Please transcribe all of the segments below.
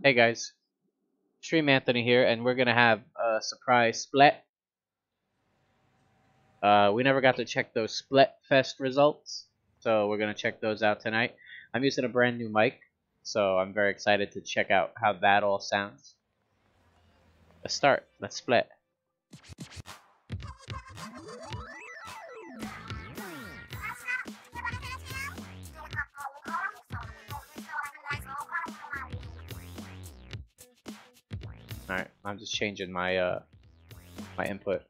Hey guys, Stream Anthony here, and we're gonna have a surprise Splet. Uh, we never got to check those Split Fest results, so we're gonna check those out tonight. I'm using a brand new mic, so I'm very excited to check out how that all sounds. Let's start. Let's split. I'm just changing my uh my input.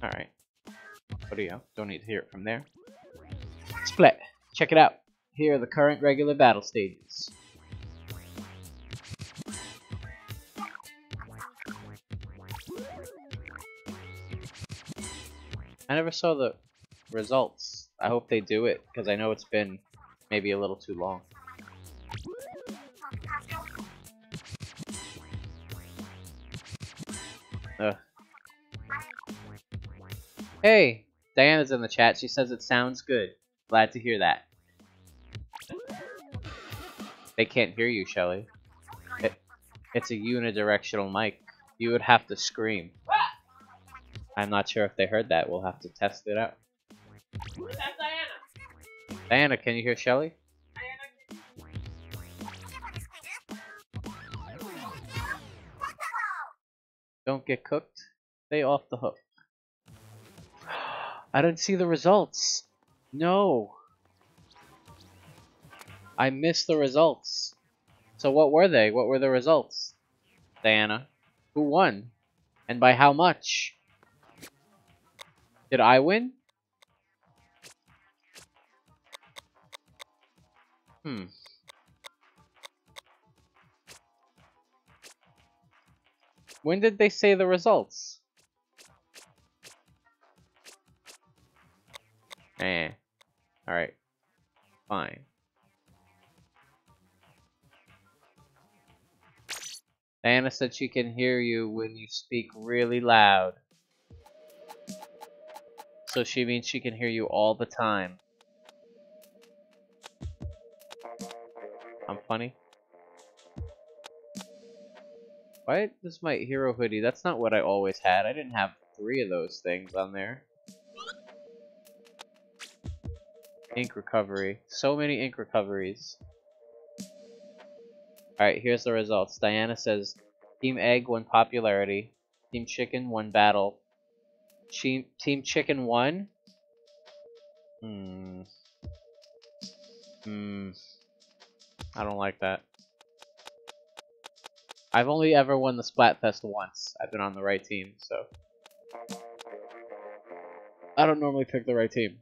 Alright. You Don't need to hear it from there. Split. Check it out. Here are the current regular battle stages. I never saw the results. I hope they do it, because I know it's been maybe a little too long. Ugh. Hey! Diana's in the chat. She says it sounds good. Glad to hear that. They can't hear you, Shelly. It, it's a unidirectional mic. You would have to scream. I'm not sure if they heard that. We'll have to test it out. Diana, can you hear Shelly? Don't get cooked. Stay off the hook. I didn't see the results. No. I missed the results. So what were they? What were the results? Diana. Who won? And by how much? Did I win? Hmm. When did they say the results? Eh. Alright. Fine. Diana said she can hear you when you speak really loud. So she means she can hear you all the time. I'm funny. Why does my hero hoodie? That's not what I always had. I didn't have three of those things on there. Ink recovery. So many ink recoveries. Alright, here's the results. Diana says Team Egg won popularity. Team Chicken won battle. Team, Team Chicken won? Hmm. Hmm. I don't like that. I've only ever won the Splatfest once. I've been on the right team, so. I don't normally pick the right team.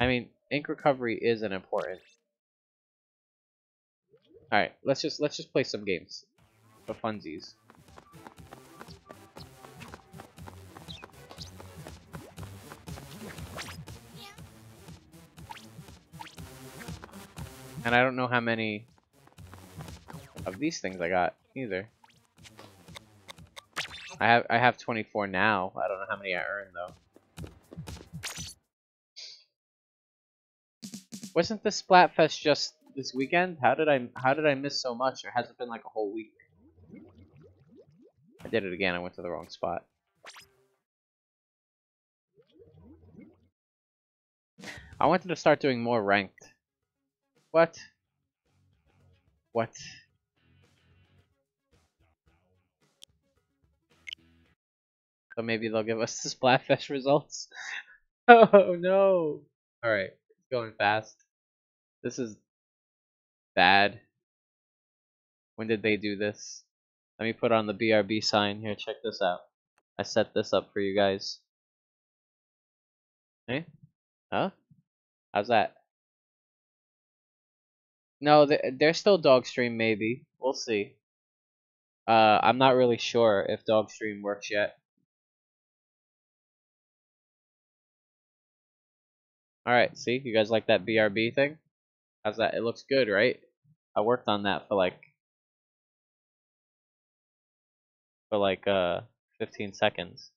I mean, ink recovery is an important. All right, let's just let's just play some games for funsies. And I don't know how many of these things I got either. I have I have 24 now. I don't know how many I earned though. Wasn't the Splatfest just this weekend? How did I how did I miss so much? Or has it been like a whole week? I did it again. I went to the wrong spot. I wanted to start doing more ranked. What? What? So maybe they'll give us the Splatfest results? oh no! Alright, it's going fast. This is bad. When did they do this? Let me put on the BRB sign here, check this out. I set this up for you guys. Hey? Huh? How's that? No, they're still Dogstream, maybe. We'll see. Uh, I'm not really sure if Dogstream works yet. Alright, see? You guys like that BRB thing? How's that? It looks good, right? I worked on that for like for like uh 15 seconds.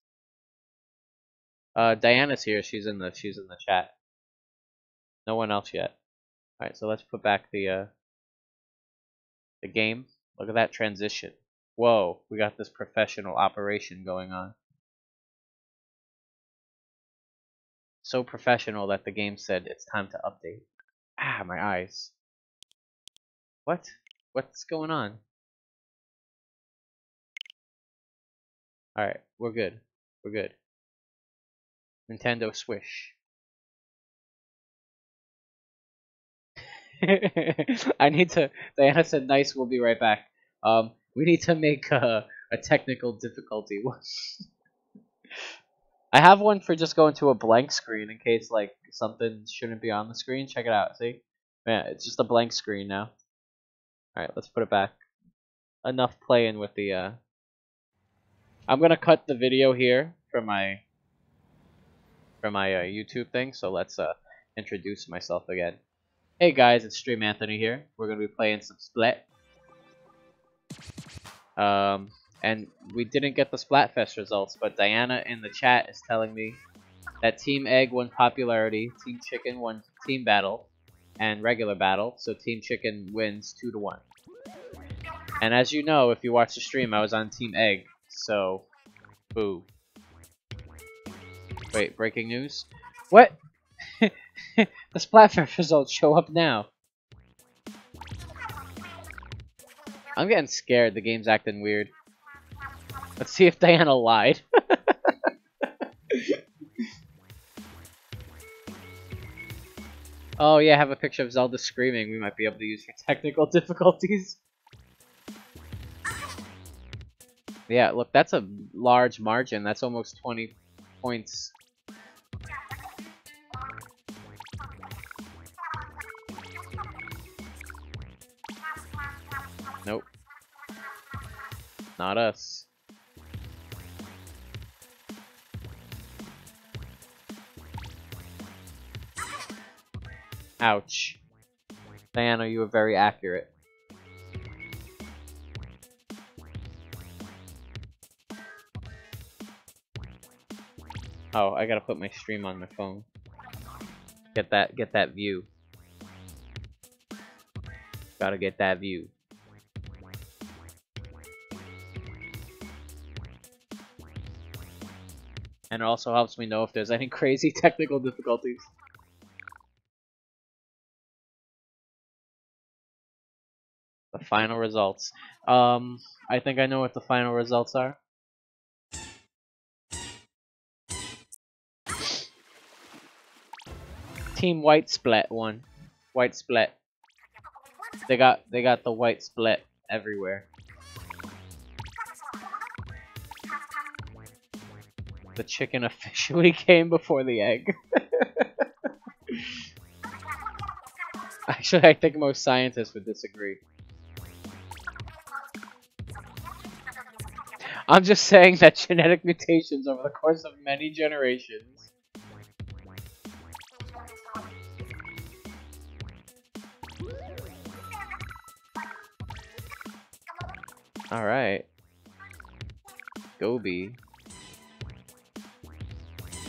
Uh, Diana's here. She's in the she's in the chat. No one else yet. All right, so let's put back the uh the game. Look at that transition. Whoa, we got this professional operation going on. So professional that the game said it's time to update. Ah, my eyes. What? What's going on? Alright, we're good. We're good. Nintendo Switch. I need to. Diana said, "Nice, we'll be right back." Um, we need to make a, a technical difficulty. I have one for just going to a blank screen in case like something shouldn't be on the screen. Check it out. See, man, it's just a blank screen now. All right, let's put it back. Enough playing with the. Uh... I'm gonna cut the video here for my for my uh, YouTube thing. So let's uh, introduce myself again. Hey guys, it's Stream Anthony here. We're gonna be playing some Splat. Um, and we didn't get the Splatfest results, but Diana in the chat is telling me that Team Egg won popularity, Team Chicken won Team Battle, and regular battle, so Team Chicken wins 2 to 1. And as you know, if you watch the stream, I was on Team Egg, so boo. Wait, breaking news? What? The Splatfest results show up now. I'm getting scared. The game's acting weird. Let's see if Diana lied. oh yeah, I have a picture of Zelda screaming we might be able to use for technical difficulties. Yeah, look, that's a large margin. That's almost 20 points. Not us. Ouch. Diana, you were very accurate. Oh, I gotta put my stream on my phone. Get that, get that view. Gotta get that view. And it also helps me know if there's any crazy technical difficulties. The final results. Um, I think I know what the final results are. Team White Split won. White Split. They got they got the white split everywhere. The chicken officially came before the egg. Actually, I think most scientists would disagree. I'm just saying that genetic mutations over the course of many generations Alright. Gobi.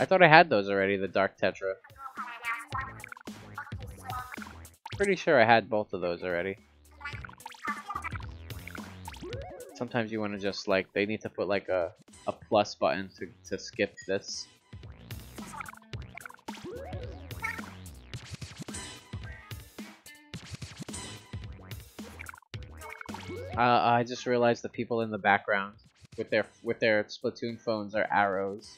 I thought I had those already, the Dark Tetra. Pretty sure I had both of those already. Sometimes you want to just like, they need to put like a, a plus button to, to skip this. Uh, I just realized the people in the background with their with their Splatoon phones are arrows.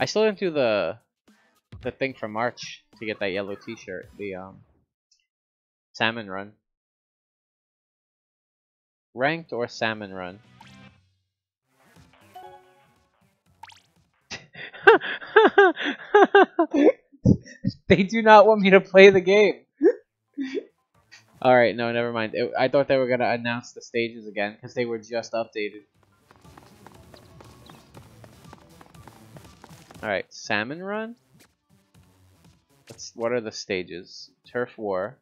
I still didn't do the the thing for March to get that yellow T-shirt, the um salmon run. Ranked or salmon run? they do not want me to play the game. Alright, no, never mind. It, I thought they were to announce the stages again because they were just updated. Alright, Salmon Run? What are the stages? Turf War.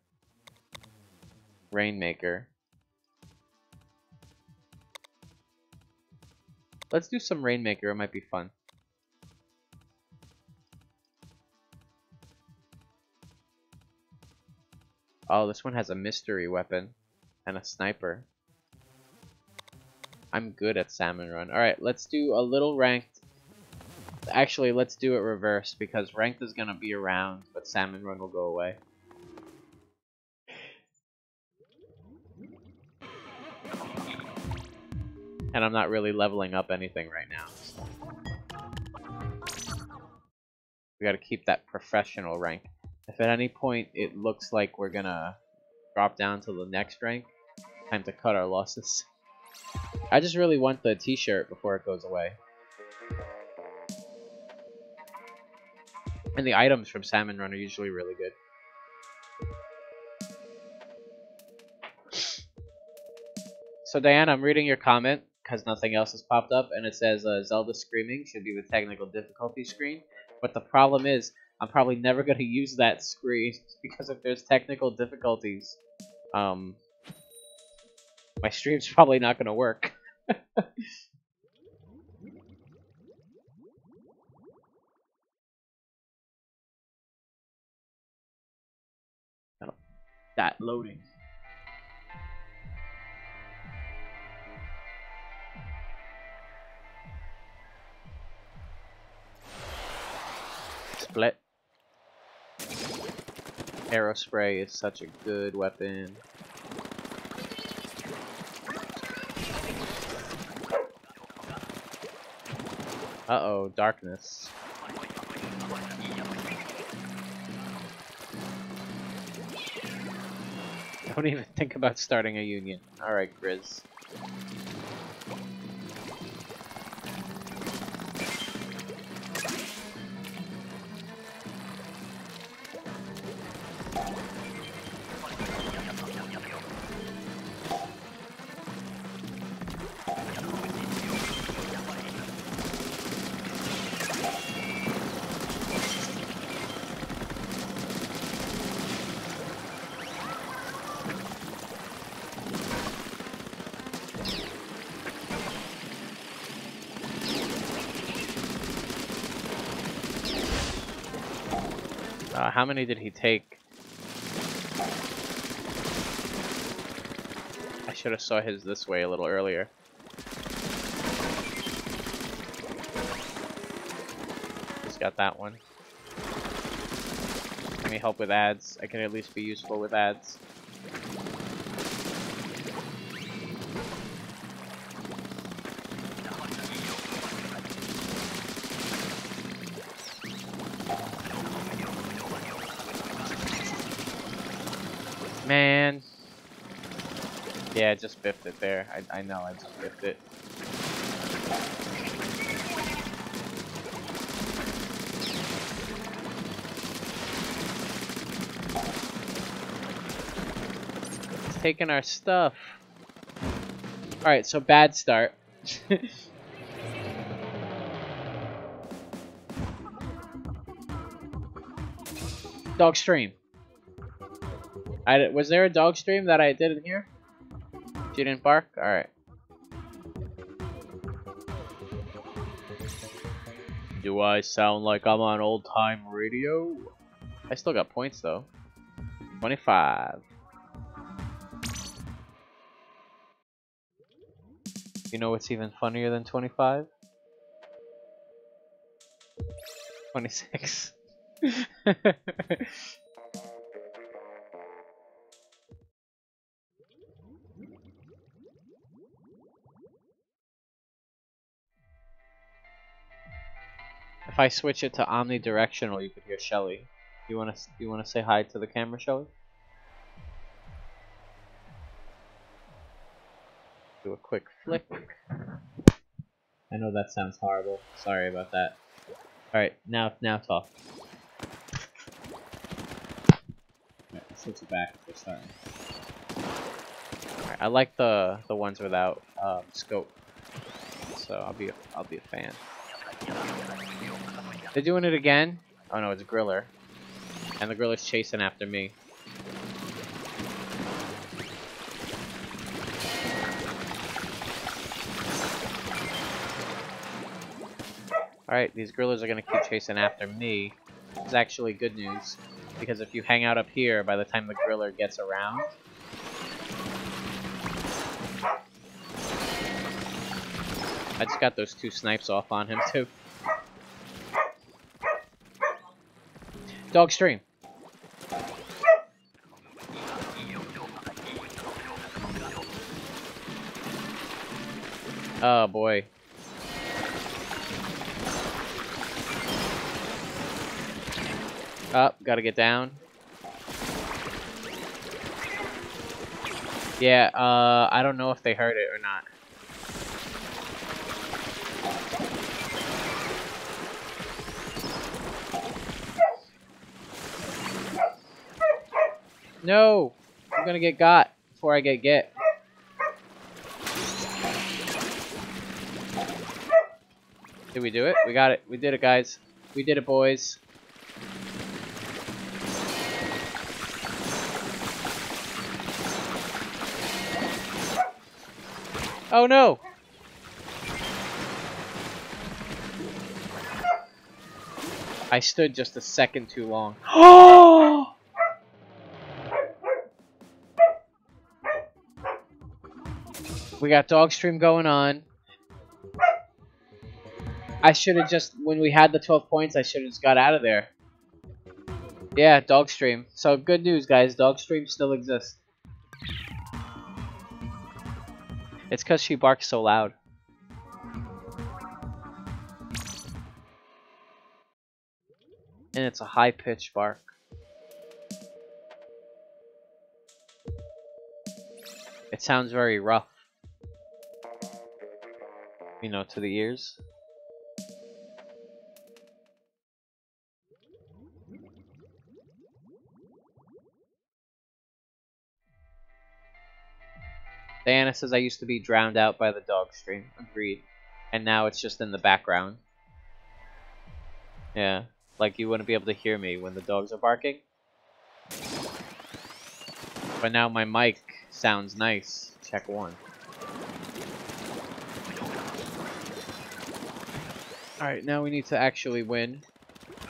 Rainmaker. Let's do some Rainmaker, it might be fun. Oh, this one has a mystery weapon and a sniper. I'm good at Salmon Run. Alright, let's do a little ranked. Actually, let's do it reverse because ranked is going to be around, but Salmon Run will go away. And I'm not really leveling up anything right now. We gotta keep that professional rank. If at any point it looks like we're gonna drop down to the next rank, time to cut our losses. I just really want the t-shirt before it goes away. And the items from Salmon Run are usually really good. So Diana, I'm reading your comment because nothing else has popped up, and it says uh, Zelda Screaming should be the technical difficulty screen. But the problem is, I'm probably never going to use that screen because if there's technical difficulties, um, my stream's probably not going to work. that loading. Split. Aerospray is such a good weapon. Uh-oh, darkness. Don't even think about starting a union. Alright, Grizz. Uh, how many did he take? I should have saw his this way a little earlier. Just got that one. Any help with ads? I can at least be useful with ads. Man. Yeah, I just biffed it there. I, I know, I just biffed it. It's taking our stuff. Alright, so bad start. Dog stream. I, was there a dog stream that I didn't hear? She didn't bark? Alright. Do I sound like I'm on old time radio? I still got points though. 25. You know what's even funnier than 25? 26. If I switch it to omnidirectional, you could hear Shelly. You wanna you wanna say hi to the camera, Shelly? Do a quick flick. I know that sounds horrible. Sorry about that. Alright, now now talk. Alright, switch it back for starting. Alright, I like the the ones without um, scope. So I'll be a, I'll be a fan. They're doing it again? Oh no, it's Griller. And the Griller's chasing after me. Alright, these Grillers are gonna keep chasing after me. It's actually good news. Because if you hang out up here, by the time the Griller gets around, I just got those two snipes off on him too. Dog stream. Oh boy. Up, oh, gotta get down. Yeah, uh, I don't know if they heard it or not. No! I'm gonna get got before I get get. Did we do it? We got it. We did it, guys. We did it, boys. Oh no! I stood just a second too long. Oh! We got dog stream going on. I should have just, when we had the 12 points, I should have just got out of there. Yeah, dog stream. So good news, guys. Dog stream still exists. It's because she barks so loud. And it's a high-pitched bark. It sounds very rough. You know, to the ears. Diana says I used to be drowned out by the dog stream. Agreed. And now it's just in the background. Yeah. Like you wouldn't be able to hear me when the dogs are barking. But now my mic sounds nice. Check one. Alright, now we need to actually win.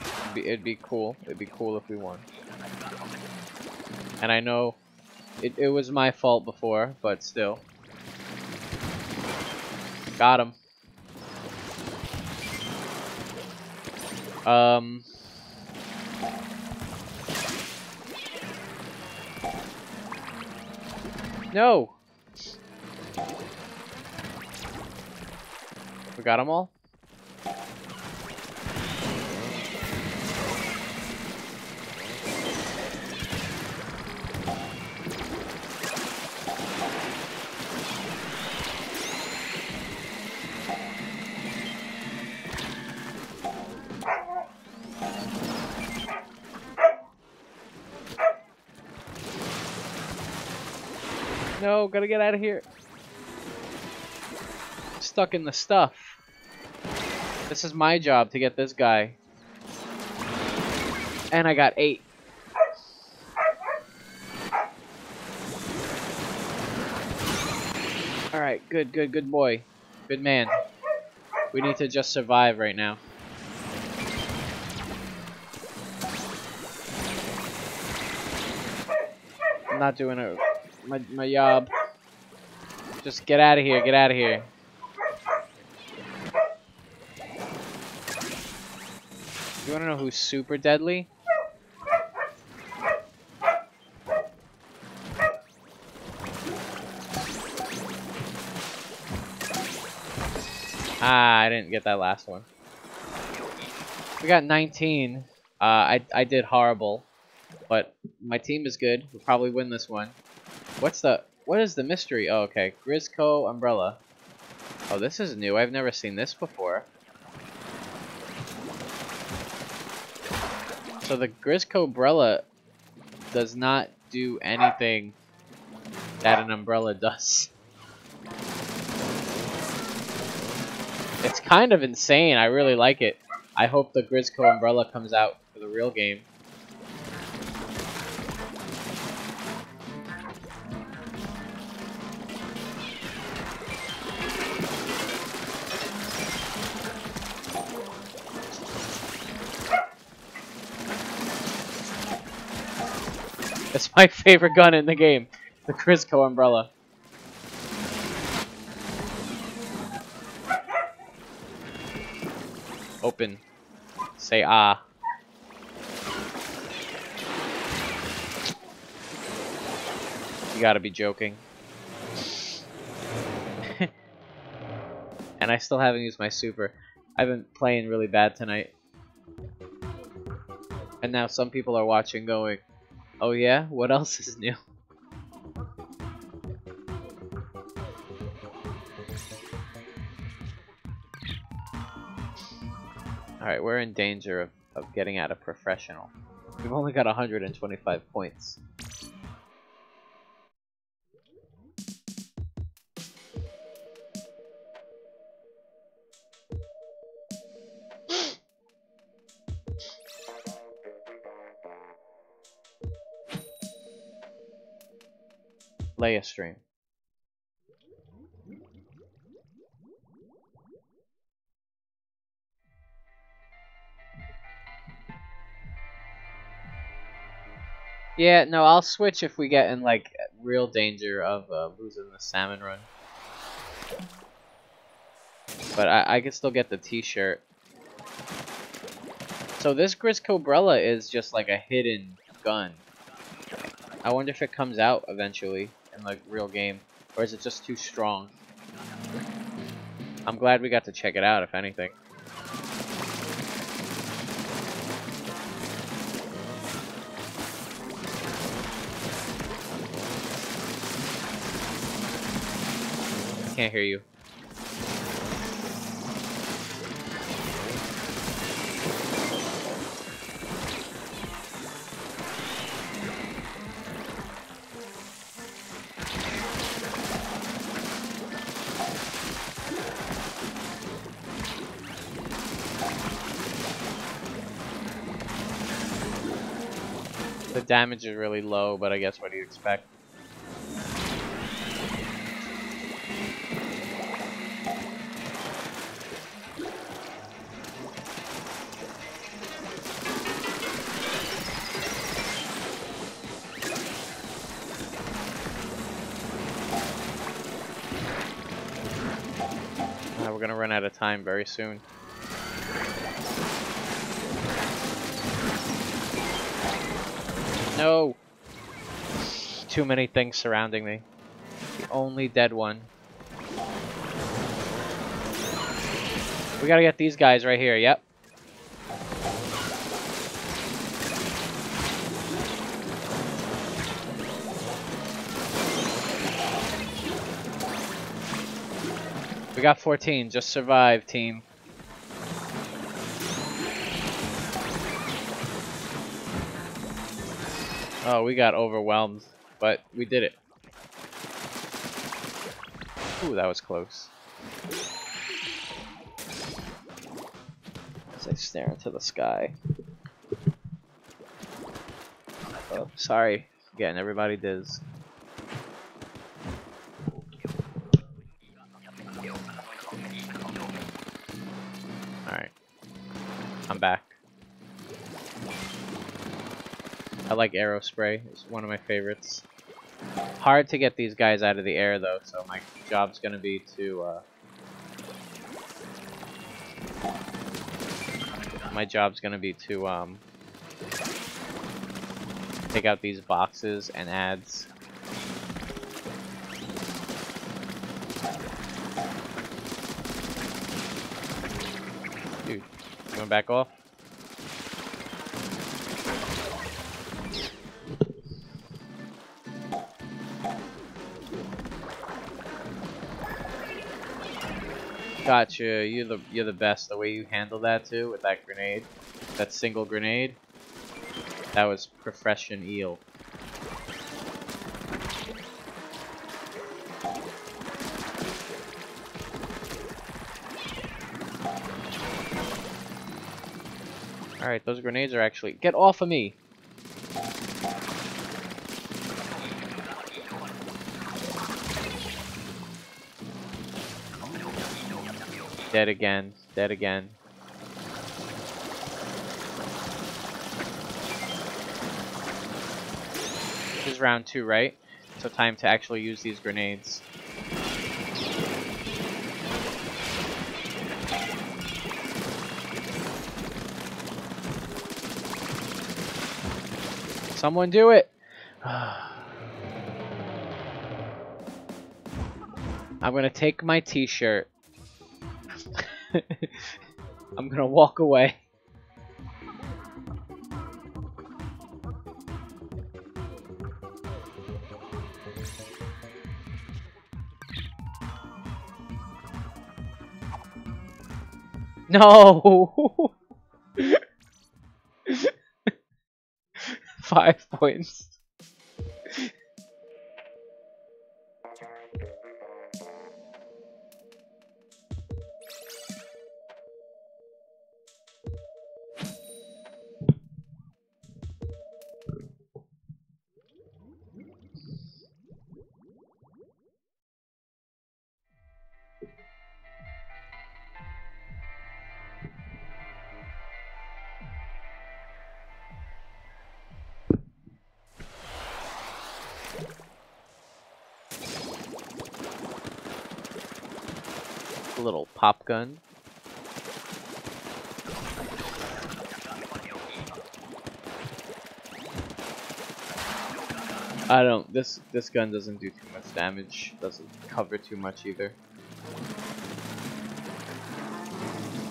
It'd be, it'd be cool. It'd be cool if we won. And I know it, it was my fault before, but still. Got him. Um... No! We got them all? Gotta get out of here. Stuck in the stuff. This is my job to get this guy. And I got eight. Alright, good, good, good boy. Good man. We need to just survive right now. I'm not doing it my, my job. Just get out of here, get out of here. You wanna know who's super deadly? Ah, I didn't get that last one. We got 19. Uh, I, I did horrible. But my team is good. We'll probably win this one. What's the... What is the mystery? Oh, okay. Grizzco Umbrella. Oh, this is new. I've never seen this before. So the Grizzco Umbrella does not do anything that an umbrella does. It's kind of insane. I really like it. I hope the Grizzco Umbrella comes out for the real game. It's my favorite gun in the game. The Grizzco umbrella. Open. Say ah. You gotta be joking. and I still haven't used my super. I've been playing really bad tonight. And now some people are watching going, oh yeah, what else is new? Alright, we're in danger of, of getting out of professional. We've only got 125 points. Leia stream. Yeah, no, I'll switch if we get in like real danger of uh, losing the salmon run. But I, I can still get the t-shirt. So this Grizzcobrella is just like a hidden gun. I wonder if it comes out eventually in like real game, or is it just too strong? I'm glad we got to check it out, if anything. Can't hear you. Damage is really low, but I guess what do you expect? Uh, we're gonna run out of time very soon. No! Too many things surrounding me. The only dead one. We gotta get these guys right here, yep. We got 14, just survive, team. Oh, we got overwhelmed, but we did it. Ooh, that was close. As I stare into the sky. Oh, sorry. Again, everybody diz. I like Aerospray. It's one of my favorites. Hard to get these guys out of the air though, so my job's gonna be to uh, my job's gonna be to um, take out these boxes and ads. Dude, going back off? Gotcha. You're the you're the best. The way you handled that too with that grenade, that single grenade, that was profession eel. All right, those grenades are actually get off of me. Dead again. Dead again. This is round two, right? So time to actually use these grenades. Someone do it! I'm gonna take my t-shirt. I'm gonna walk away. No! Five points. Little pop gun. I don't. This this gun doesn't do too much damage. Doesn't cover too much either.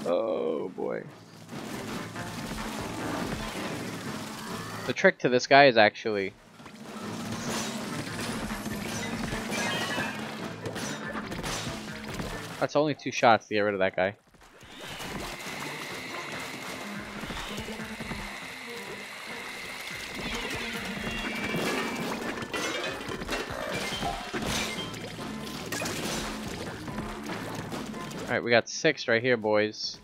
Oh boy. The trick to this guy is actually That's only two shots to get rid of that guy. Alright, we got six right here, boys.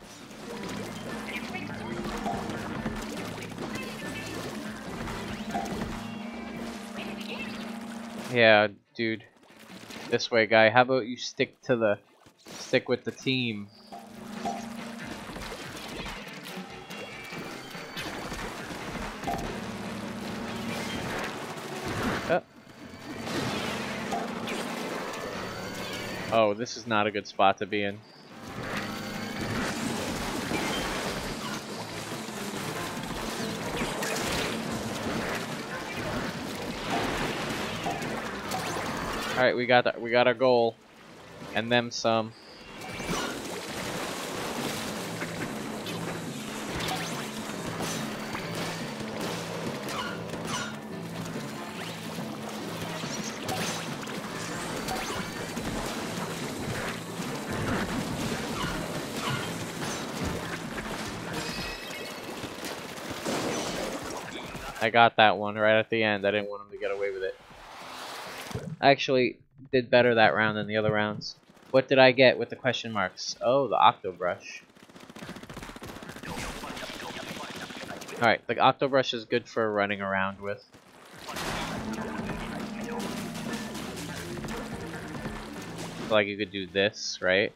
Yeah, dude. This way, guy. How about you stick to the stick with the team. Oh. oh, this is not a good spot to be in. All right, we got that. we got our goal, and them some. I got that one right at the end. I didn't want him to get away with it. I actually did better that round than the other rounds. What did I get with the question marks? Oh, the Octobrush. Alright, the Octobrush is good for running around with. Like you could do this, right?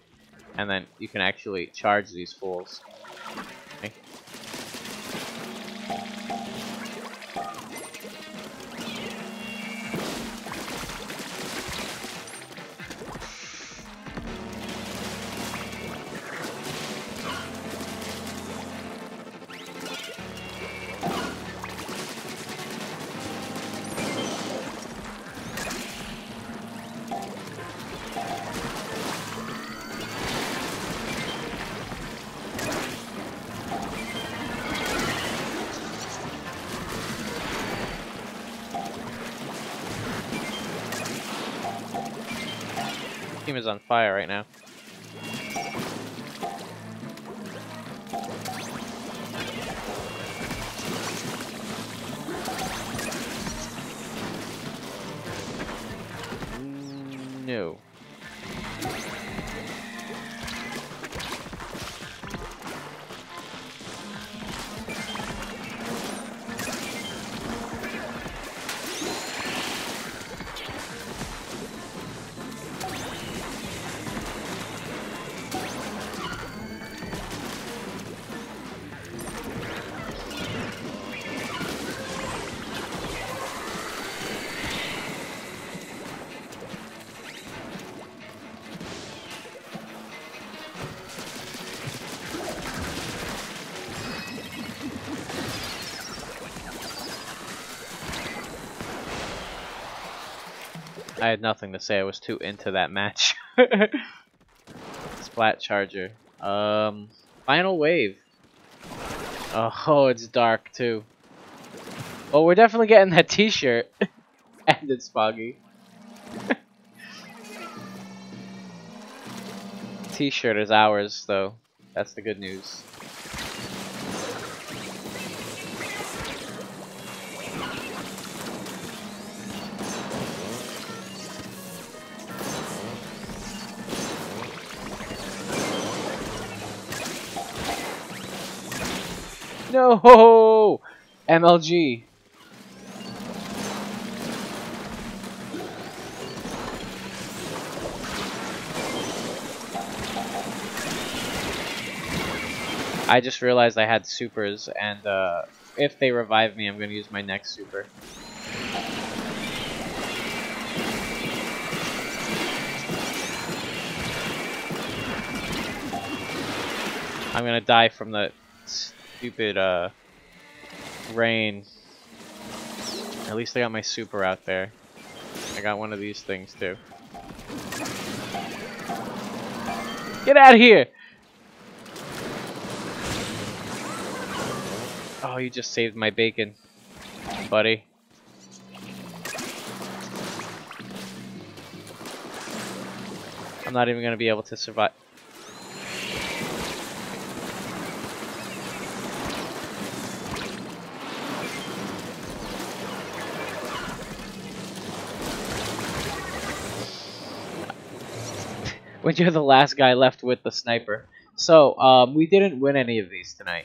And then you can actually charge these fools. On fire right now. I had nothing to say. I was too into that match. Splat Charger. Um, Final Wave. Oh, it's dark too. Oh, we're definitely getting that T-shirt. and it's foggy. T-shirt is ours, though. That's the good news. No! MLG. I just realized I had supers, and uh, if they revive me, I'm going to use my next super. I'm going to die from the stupid uh, rain. At least I got my super out there. I got one of these things too. Get out of here! Oh, you just saved my bacon, buddy. I'm not even gonna be able to survive. When you're the last guy left with the sniper. So, um, we didn't win any of these tonight.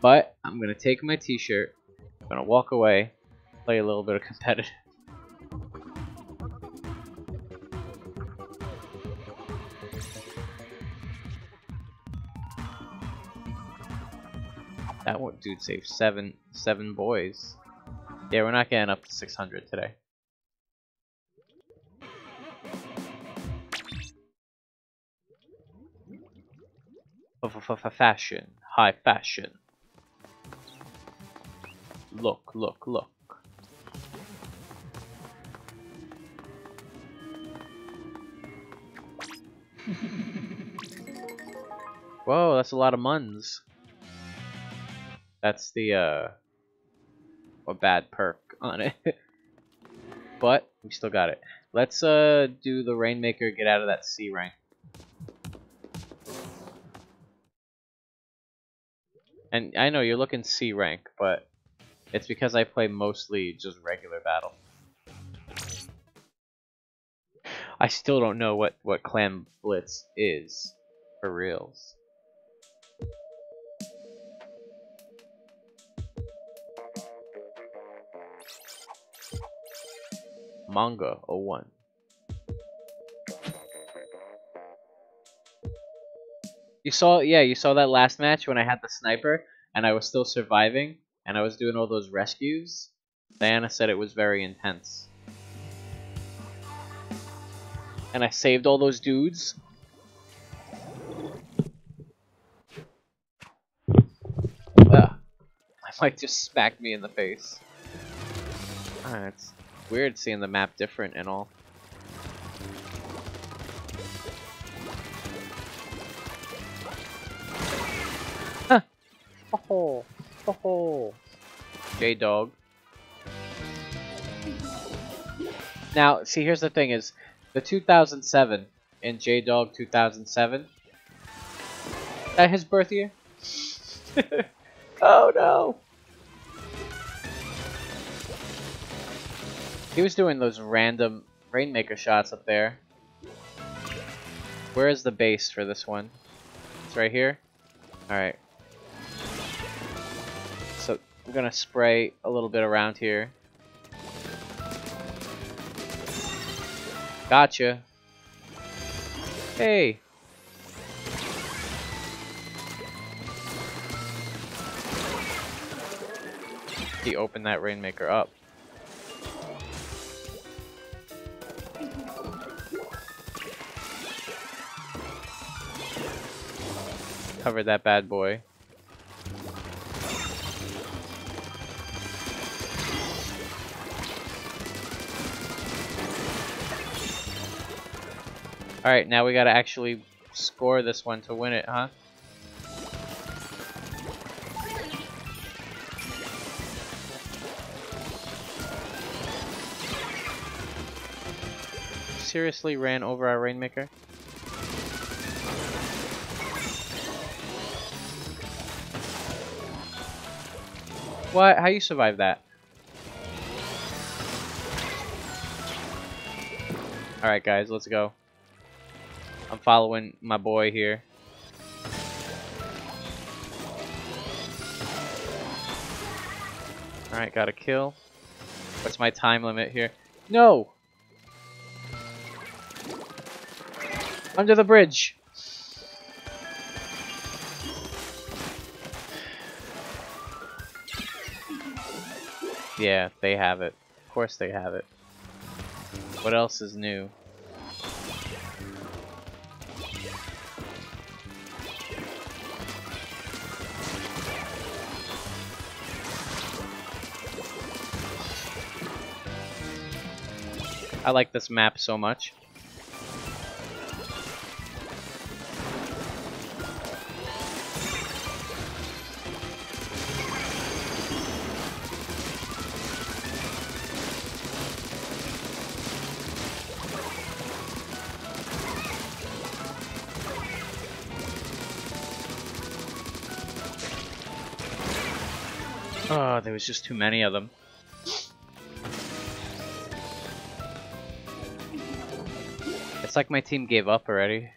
But I'm gonna take my t-shirt, I'm gonna walk away, play a little bit of competitive. That one dude saved seven seven boys. Yeah, we're not getting up to 600 today. Fashion, high fashion. Look, look, look. Whoa, that's a lot of muns. That's the, uh, a bad perk on it. but, we still got it. Let's, uh, do the Rainmaker, get out of that C rank. And I know you're looking C rank, but it's because I play mostly just regular battle. I still don't know what, what Clam Blitz is, for reals. Manga 01. You saw, yeah, you saw that last match when I had the sniper and I was still surviving and I was doing all those rescues, Diana said it was very intense. And I saved all those dudes. Ugh. I might just smack me in the face. Ah, it's weird seeing the map different and all. Oh. Oh, J Dog. Now, see, here's the thing: is the 2007 in J Dog 2007. That his birth year? oh no! He was doing those random Rainmaker shots up there. Where is the base for this one? It's right here? Alright. I'm gonna spray a little bit around here. Gotcha. Hey. He opened that Rainmaker up. Cover that bad boy. Alright, now we gotta actually score this one to win it, huh? Seriously ran over our Rainmaker? What? How you survive that? Alright guys, let's go. I'm following my boy here. Alright, got a kill. What's my time limit here? No! Under the bridge! Yeah, they have it. Of course they have it. What else is new? I like this map so much. Oh, there was just too many of them. It's like my team gave up already.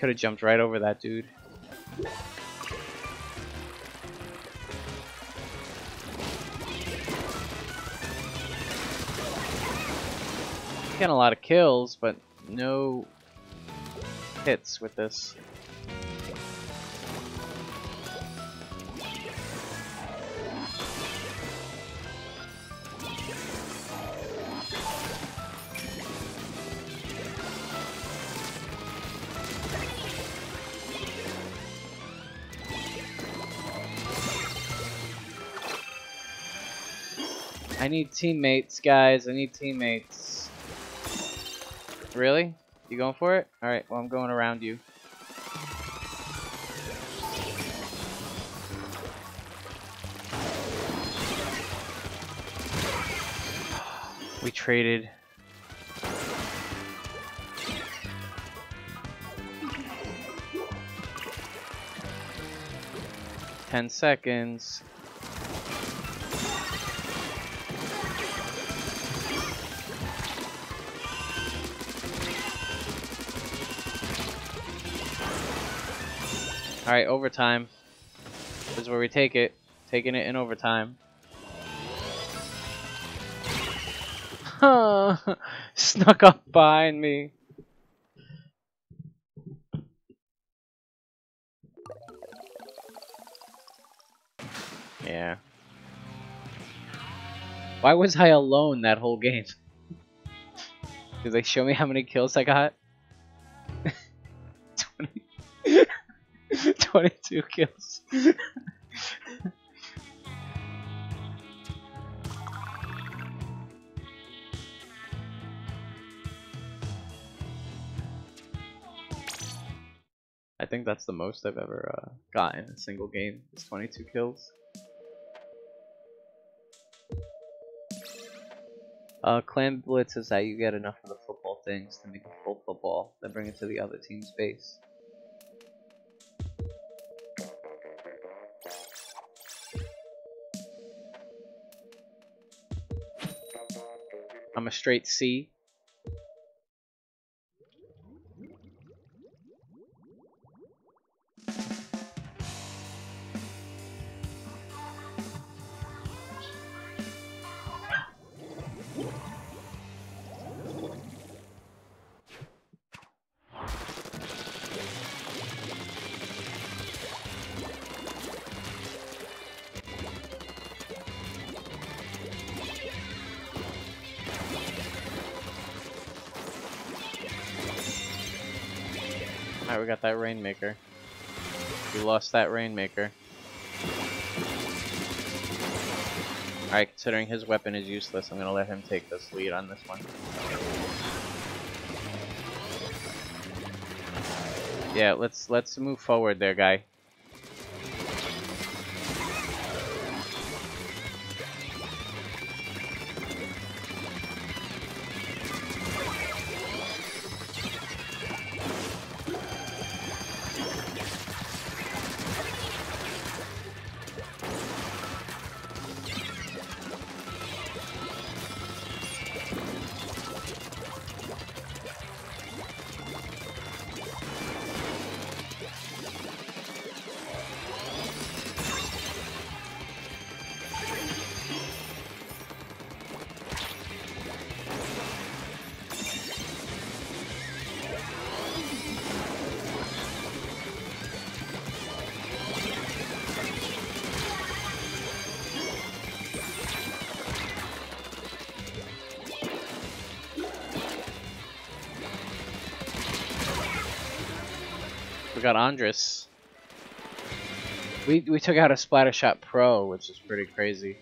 Could have jumped right over that dude. Getting a lot of kills, but no hits with this. I need teammates, guys. I need teammates. Really? You going for it? Alright, well I'm going around you. We traded. Ten seconds. Alright, overtime. This is where we take it. Taking it in overtime. Snuck up behind me. Yeah. Why was I alone that whole game? Did they show me how many kills I got? 22 kills. I think that's the most I've ever uh, gotten in a single game. Is 22 kills. Uh, Clam Blitz is that you get enough of the football things to make a full football, then bring it to the other team's base. I'm a straight C. that Rainmaker. We lost that Rainmaker. Alright, considering his weapon is useless, I'm gonna let him take this lead on this one. Yeah, let's let's move forward there, guy. Got Andres. We we took out a Splattershot Pro, which is pretty crazy.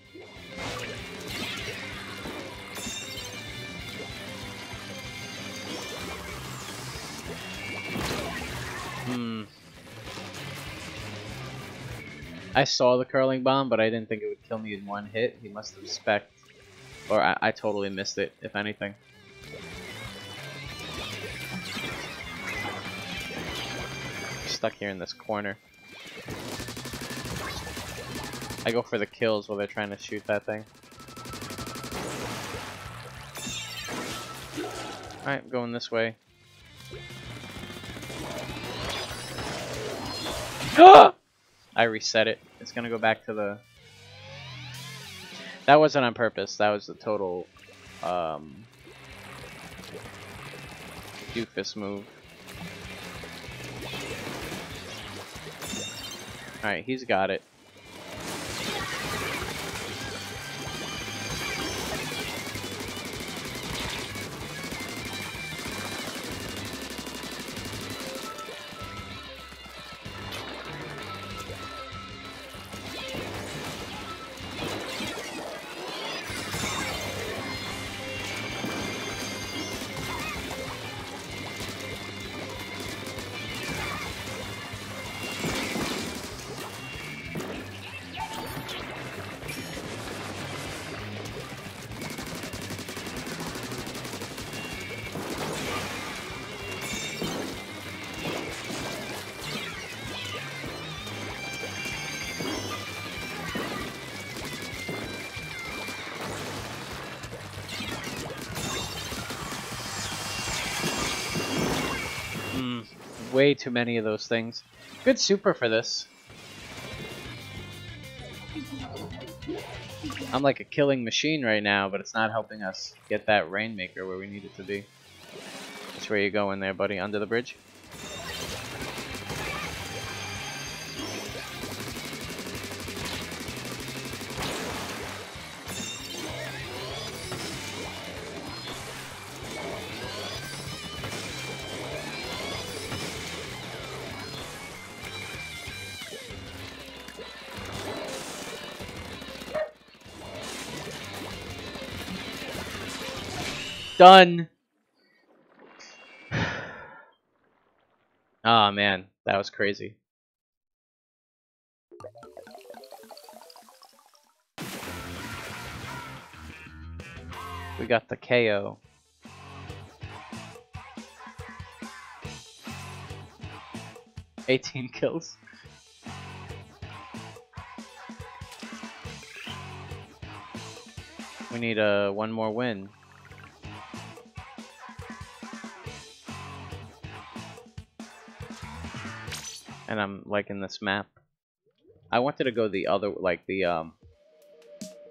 Hmm. I saw the curling bomb, but I didn't think it would kill me in one hit. He must have spec, or I, I totally missed it, if anything. Stuck here in this corner. I go for the kills while they're trying to shoot that thing. Alright, I'm going this way. I reset it. It's gonna go back to the... That wasn't on purpose. That was the total, um... Doofus move. Alright, he's got it. Way too many of those things. Good super for this. I'm like a killing machine right now, but it's not helping us get that Rainmaker where we need it to be. That's where you go in there, buddy, under the bridge. Done. oh man, that was crazy. We got the KO. Eighteen kills. We need a uh, one more win. And I'm liking this map. I wanted to go the other, like the um,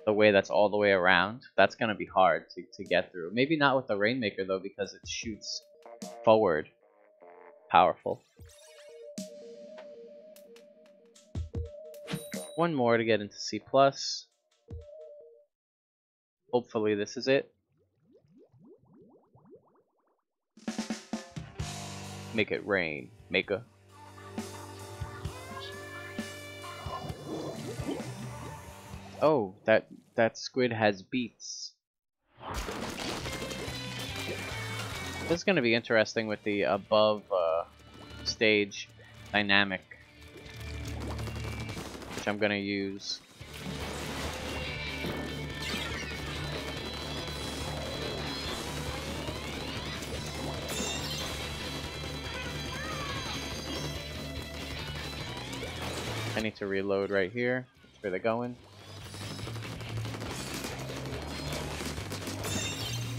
the way that's all the way around. That's gonna be hard to to get through. Maybe not with the Rainmaker though, because it shoots forward. Powerful. One more to get into C plus. Hopefully this is it. Make it rain. Maker. Oh, that that squid has beats. This is going to be interesting with the above uh, stage dynamic, which I'm going to use. I need to reload right here. That's where they're going.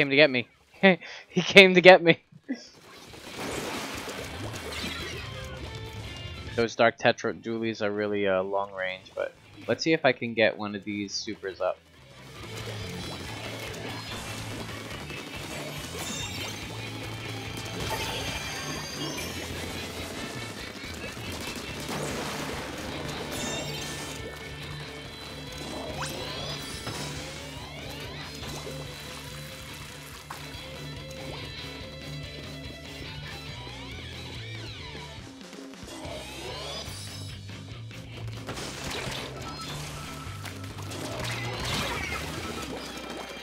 came to get me. he came to get me. Those Dark Tetra Dualies are really uh, long range, but let's see if I can get one of these supers up.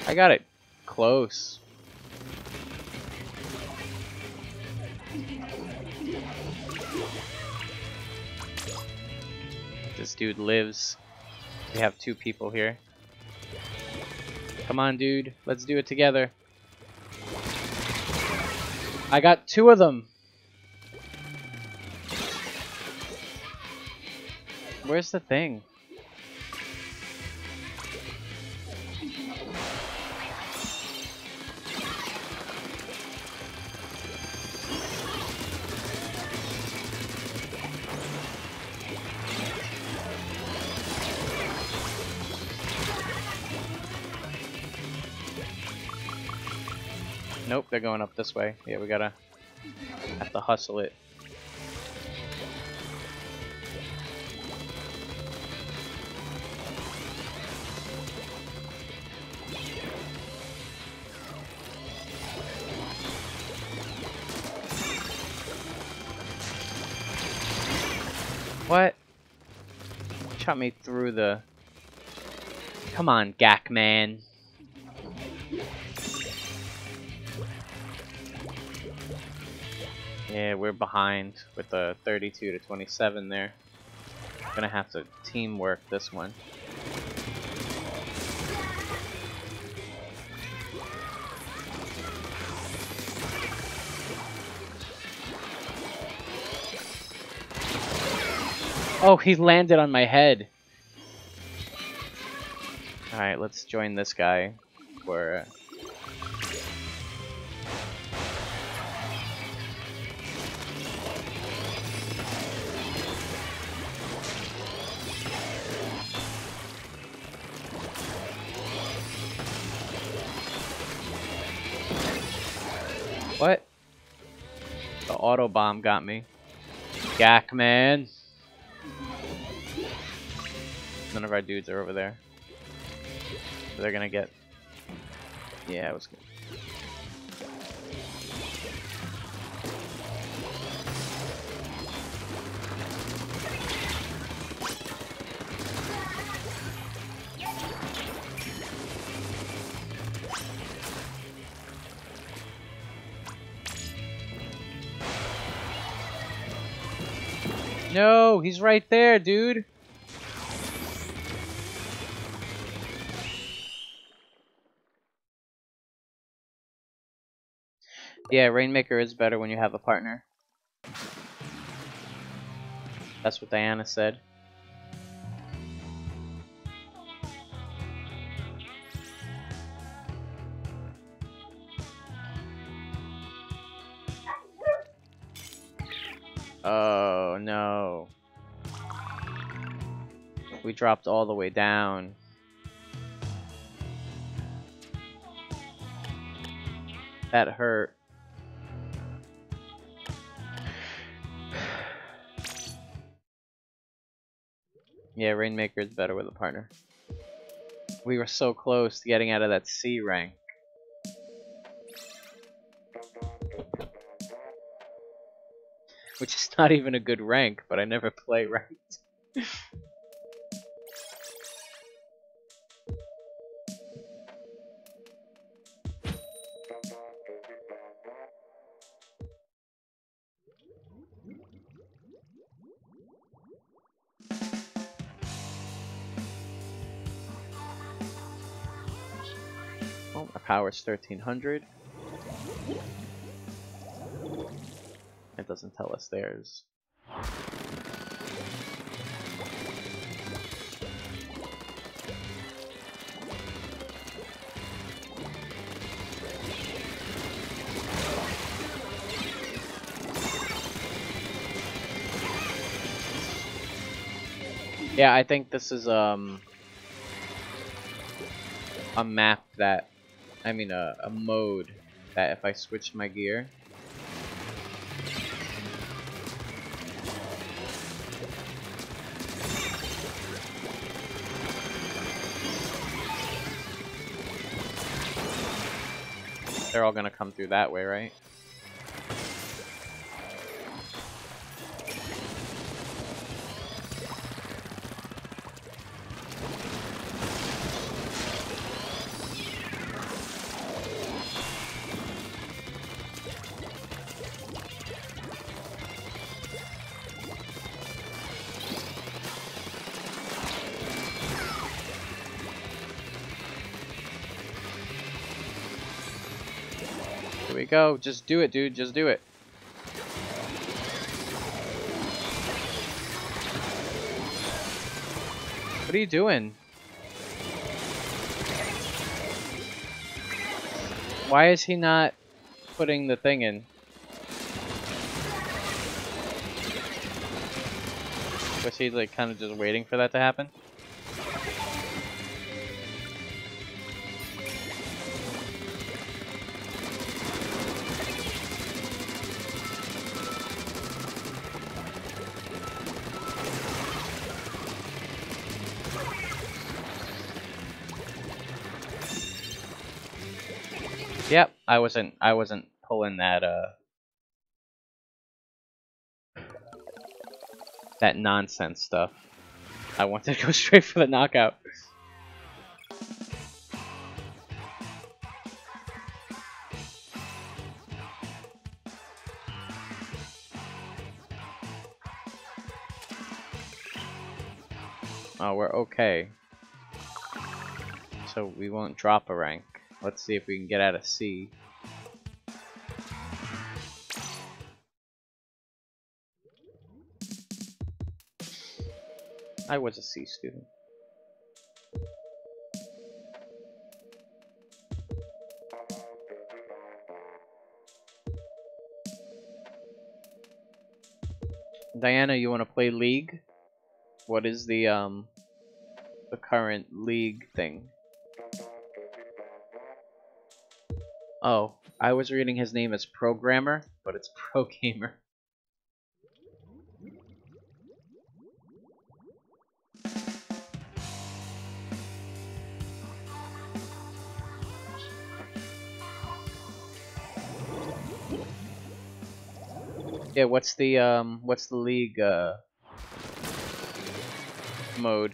I got it close. This dude lives. We have two people here. Come on, dude. Let's do it together. I got two of them. Where's the thing? They're going up this way. Yeah, we gotta have to hustle it. What? Shot me through the... Come on, Gak man. Yeah, we're behind with the 32 to 27 there. Gonna have to teamwork this one. Oh, he landed on my head. Alright, let's join this guy. For, uh, auto bomb got me. Gak man. None of our dudes are over there. They're gonna get. Yeah, it was good. No, he's right there, dude. Yeah, Rainmaker is better when you have a partner. That's what Diana said. Dropped all the way down. That hurt. yeah, Rainmaker is better with a partner. We were so close to getting out of that C rank. Which is not even a good rank, but I never play ranked. Oh, is 1300. It doesn't tell us theirs. Yeah, I think this is um a map that I mean a, a mode that if I switch my gear They're all gonna come through that way, right? Go. Just do it, dude. Just do it. What are you doing? Why is he not putting the thing in? Was he like kind of just waiting for that to happen? I wasn't I wasn't pulling that uh that nonsense stuff. I wanted to go straight for the knockout. Oh, we're okay. So we won't drop a rank. Let's see if we can get out of C. I was a C student. Diana, you want to play League? What is the um the current League thing? Oh, I was reading his name as Programmer, but it's Pro Gamer. Yeah, what's the um what's the league uh mode?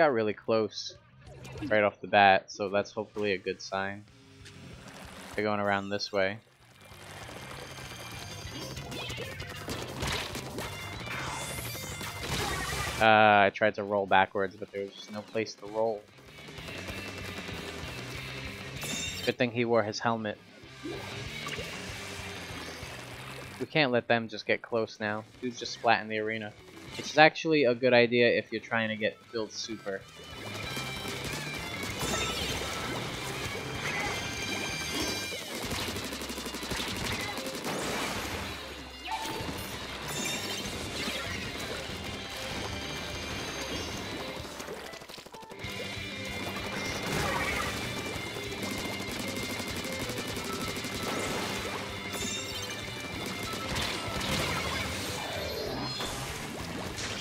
Got really close right off the bat, so that's hopefully a good sign. They're going around this way. Uh, I tried to roll backwards, but there was just no place to roll. Good thing he wore his helmet. We can't let them just get close now. Dude's just splat in the arena. Is actually a good idea if you're trying to get build super.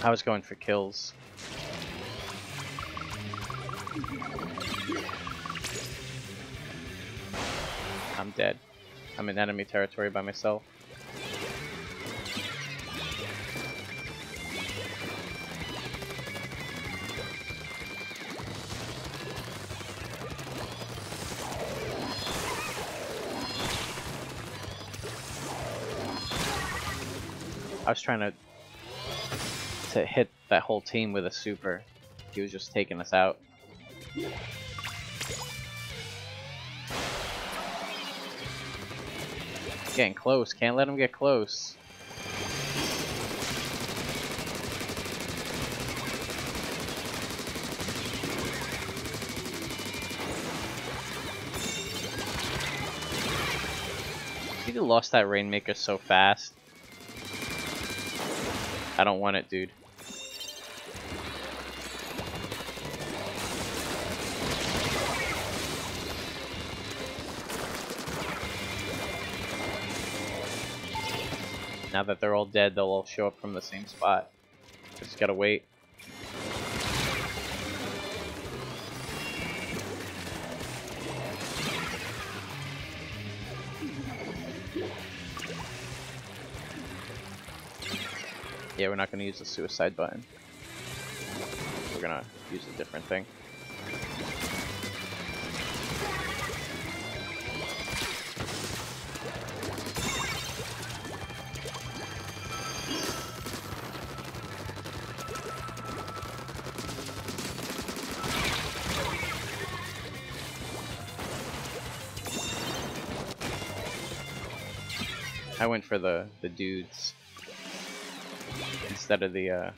I was going for kills. I'm dead. I'm in enemy territory by myself. I was trying to to hit that whole team with a super. He was just taking us out. Getting close. Can't let him get close. He lost that Rainmaker so fast. I don't want it, dude. Now that they're all dead, they'll all show up from the same spot. Just gotta wait. Yeah, we're not gonna use the suicide button. We're gonna use a different thing. Went for the the dudes instead of the uh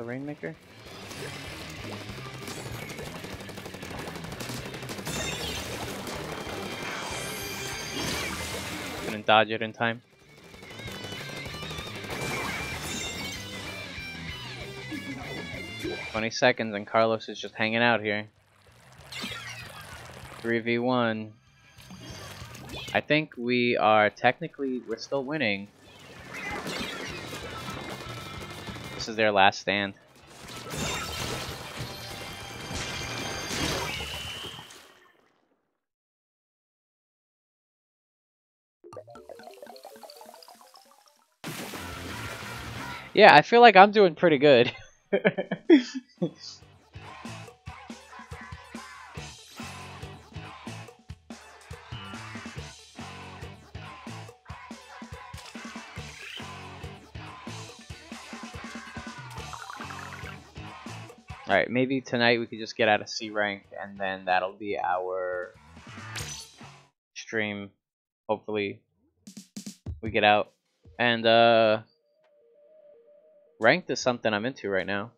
the Rainmaker? Couldn't dodge it in time. Twenty seconds and Carlos is just hanging out here. 3v1. I think we are technically, we're still winning. Is their last stand. Yeah, I feel like I'm doing pretty good. Alright, maybe tonight we could just get out of C rank and then that'll be our stream. Hopefully we get out. And uh ranked is something I'm into right now.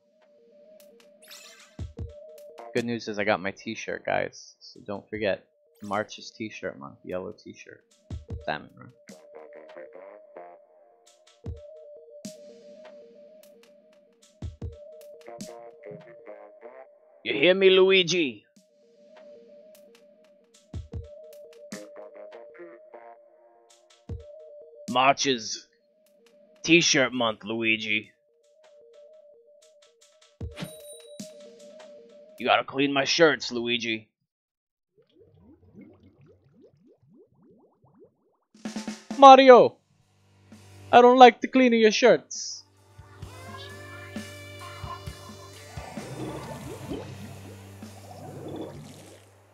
Good news is I got my t-shirt guys, so don't forget. March's t-shirt month, yellow t-shirt. Salmon run. You hear me, Luigi? March's t-shirt month, Luigi. You gotta clean my shirts, Luigi. Mario! I don't like the cleaning your shirts.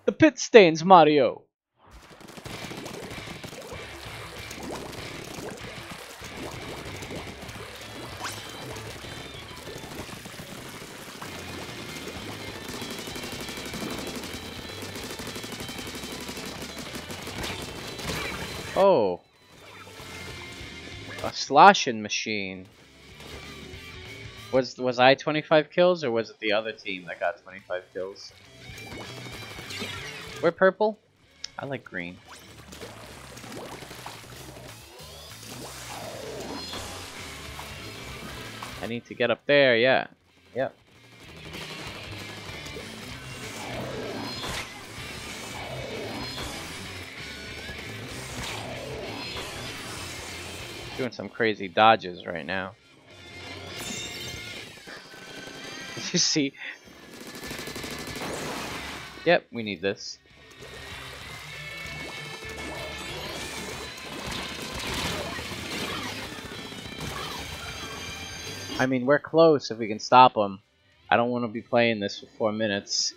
The pit stains, Mario. Oh. A sloshing machine. Was was I 25 kills or was it the other team that got 25 kills? We're purple? I like green. I need to get up there, yeah. Yep. Doing some crazy dodges right now. You see? Yep, we need this. I mean, we're close if we can stop them. I don't want to be playing this for four minutes.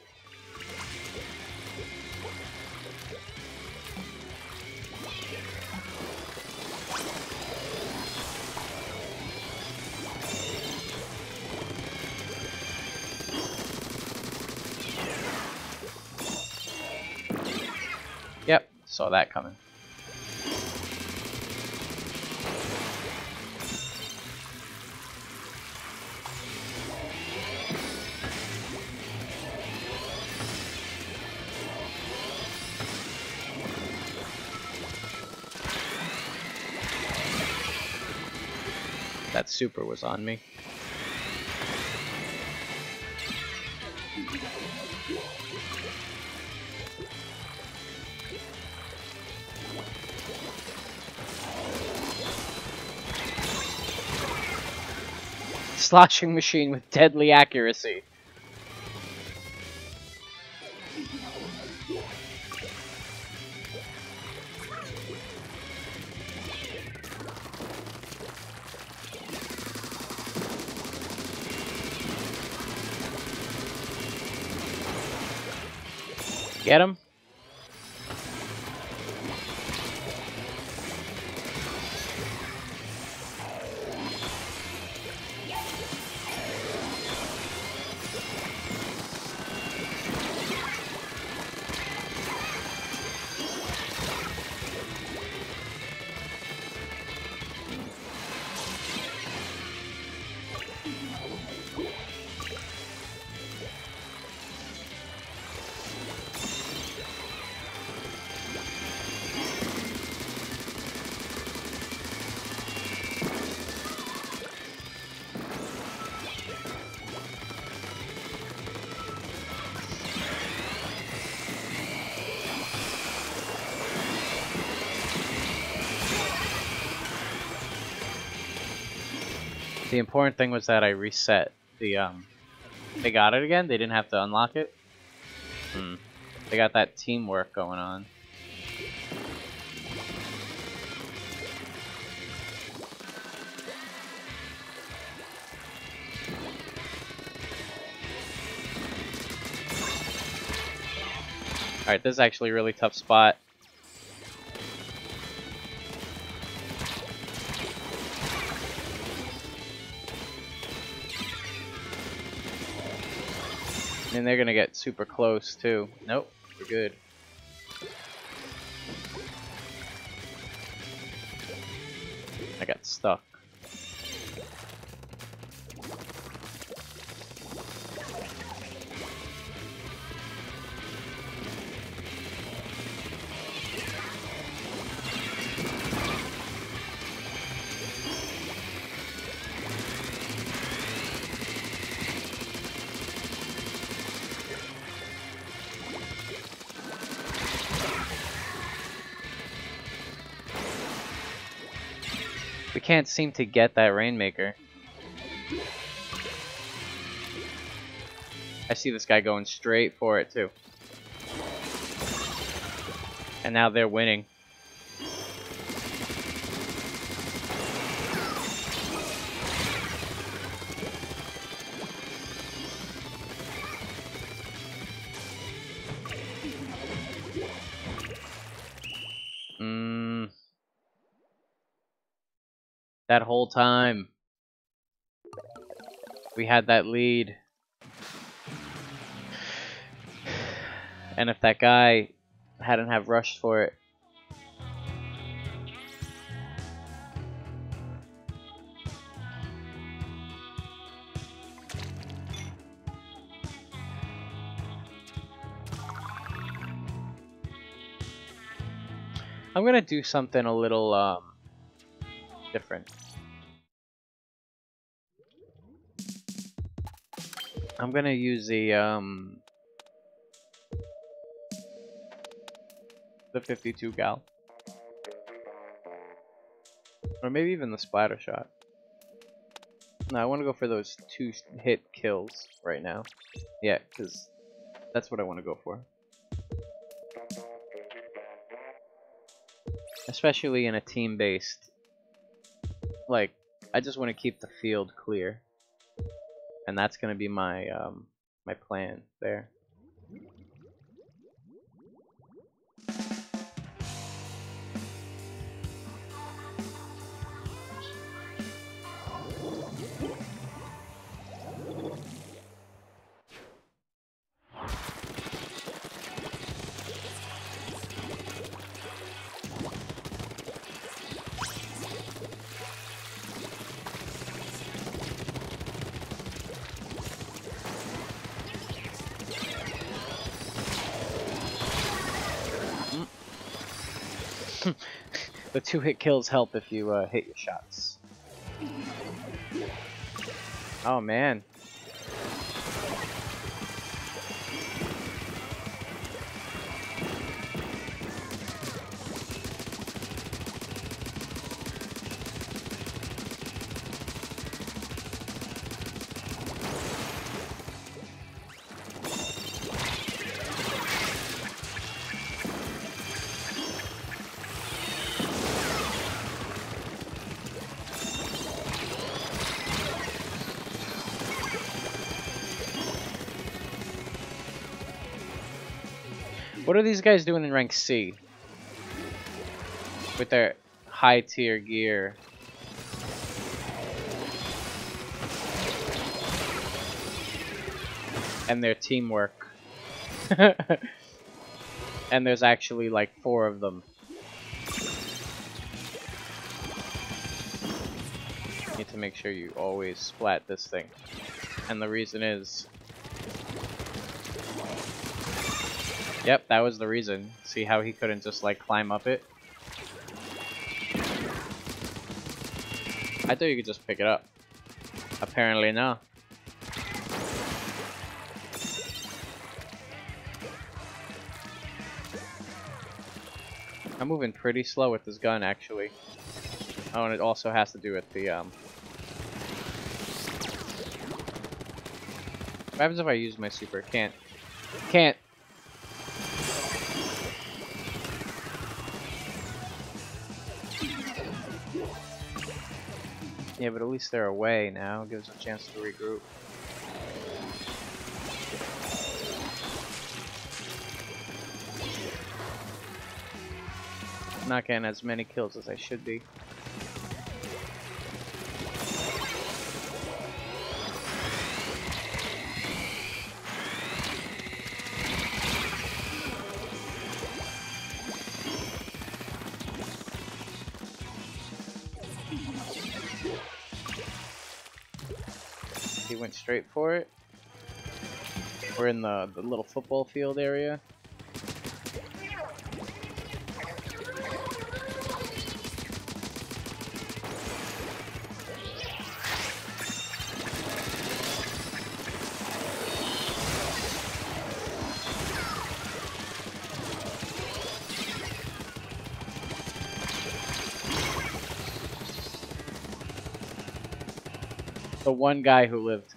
Yep, saw that coming. Super was on me. Sloshing machine with deadly accuracy. Get him. Important thing was that I reset the um they got it again? They didn't have to unlock it? Hmm. They got that teamwork going on. Alright, this is actually a really tough spot. And they're gonna get super close too. Nope, we're good. I got stuck. Can't seem to get that Rainmaker. I see this guy going straight for it too. And now they're winning. That whole time, we had that lead. And if that guy hadn't have rushed for it, I'm gonna do something a little um different. I'm gonna use the um the 52 gal. Or maybe even the splatter shot. No, I want to go for those two hit kills right now. Yeah, because that's what I want to go for. Especially in a team-based. Like, I just want to keep the field clear. And that's going to be my, um, my plan there. Two hit kills help if you uh, hit your shots. Oh man. Are these guys doing in rank C? With their high tier gear. And their teamwork. and there's actually like four of them. Need to make sure you always splat this thing. And the reason is Yep, that was the reason. See how he couldn't just like climb up it? I thought you could just pick it up. Apparently no. I'm moving pretty slow with this gun actually. Oh, and it also has to do with the um What happens if I use my super? Can't. Can't. Yeah, but at least they're away now. Gives us a chance to regroup. not getting as many kills as I should be. straight for it. We're in the, the little football field area. the one guy who lived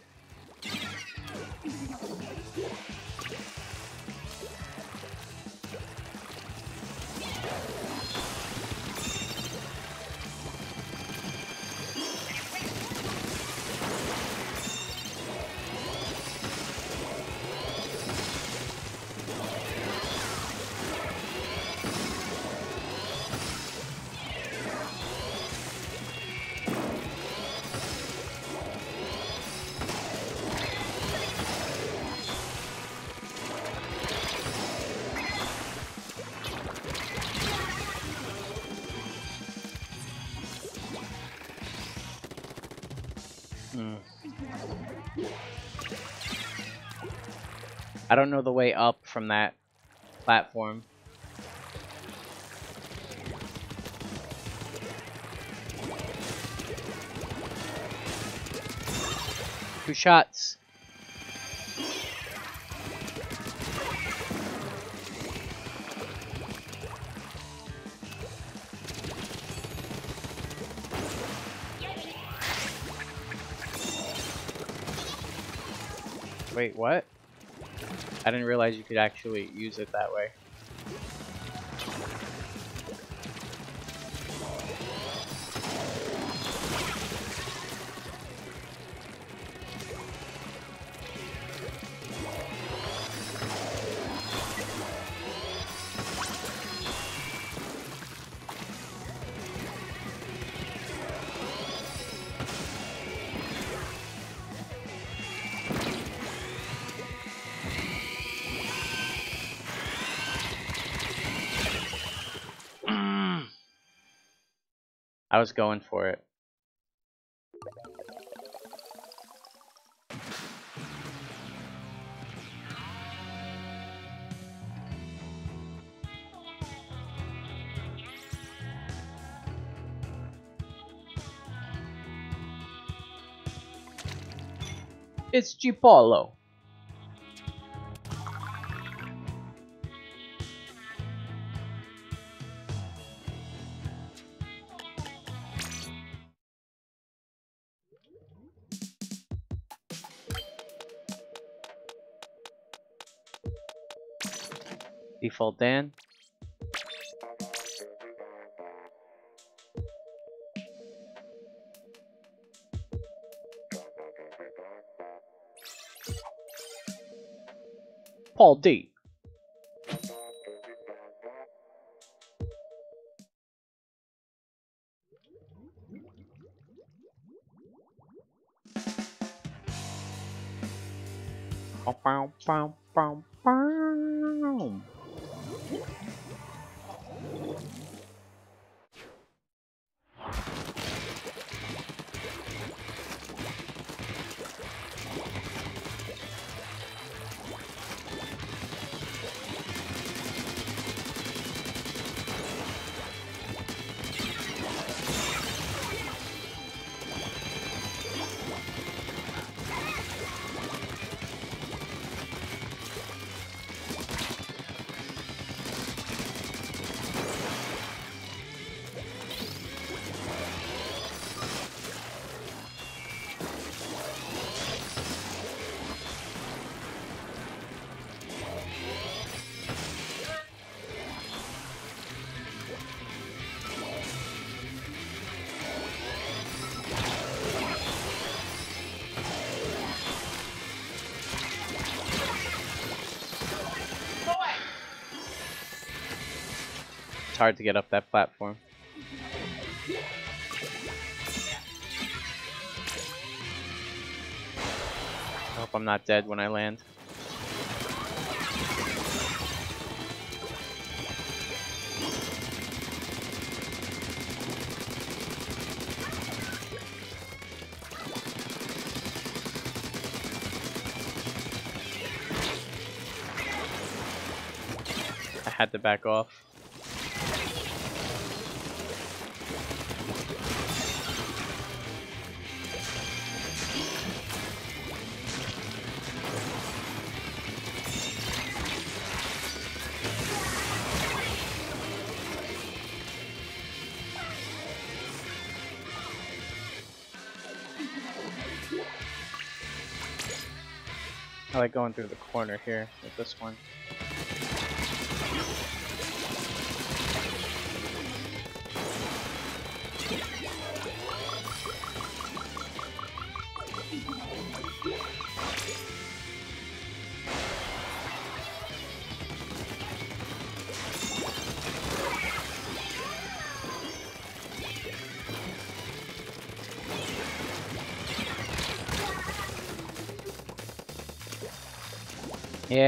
I don't know the way up from that platform. Two shots. Didn't realize you could actually use it that way. I was going for it. It's Chipolo. Default Dan. Paul D. hard to get up that platform. I hope I'm not dead when I land. I had to back off. Like going through the corner here with this one.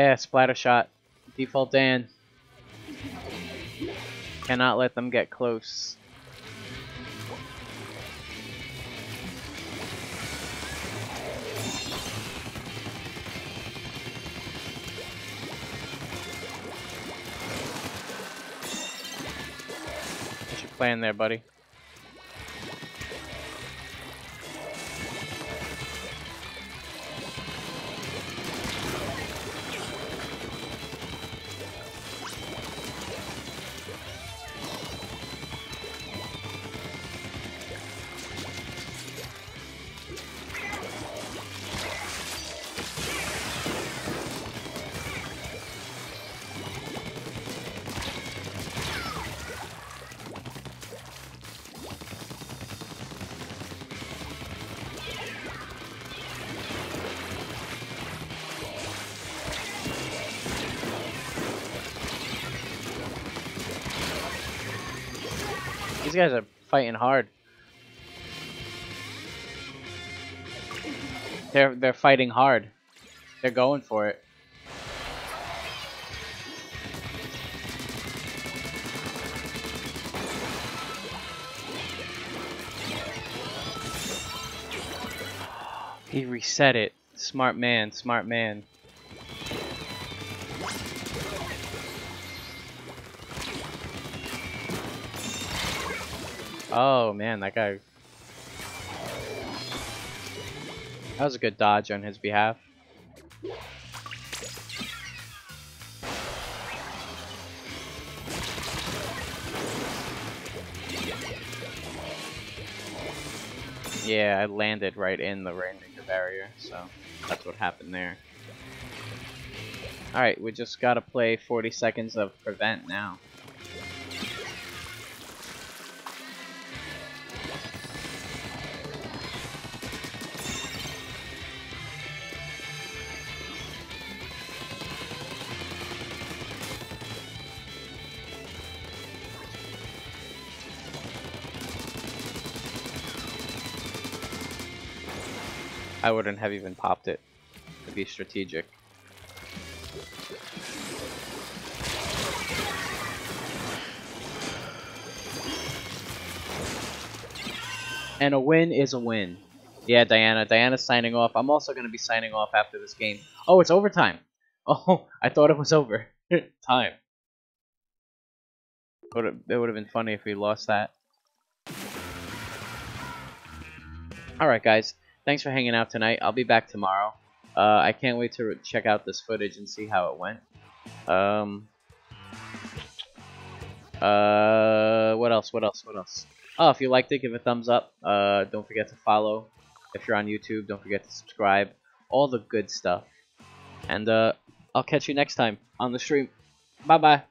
Yeah, splatter shot. Default Dan. Cannot let them get close. What's your plan there, buddy? Guys are fighting hard. They're they're fighting hard. They're going for it. He reset it. Smart man, smart man. Oh man, that guy. That was a good dodge on his behalf. Yeah, I landed right in the Rainmaker barrier, so that's what happened there. Alright, we just gotta play 40 seconds of Prevent now. I wouldn't have even popped it to be strategic. And a win is a win. Yeah, Diana. Diana's signing off. I'm also going to be signing off after this game. Oh, it's overtime. Oh, I thought it was over. Time. Would it would have been funny if we lost that. Alright, guys. Thanks for hanging out tonight. I'll be back tomorrow. Uh, I can't wait to check out this footage and see how it went. Um, uh, what else? What else? What else? Oh, if you liked it, give it a thumbs up. Uh, don't forget to follow. If you're on YouTube, don't forget to subscribe. All the good stuff. And uh, I'll catch you next time on the stream. Bye bye.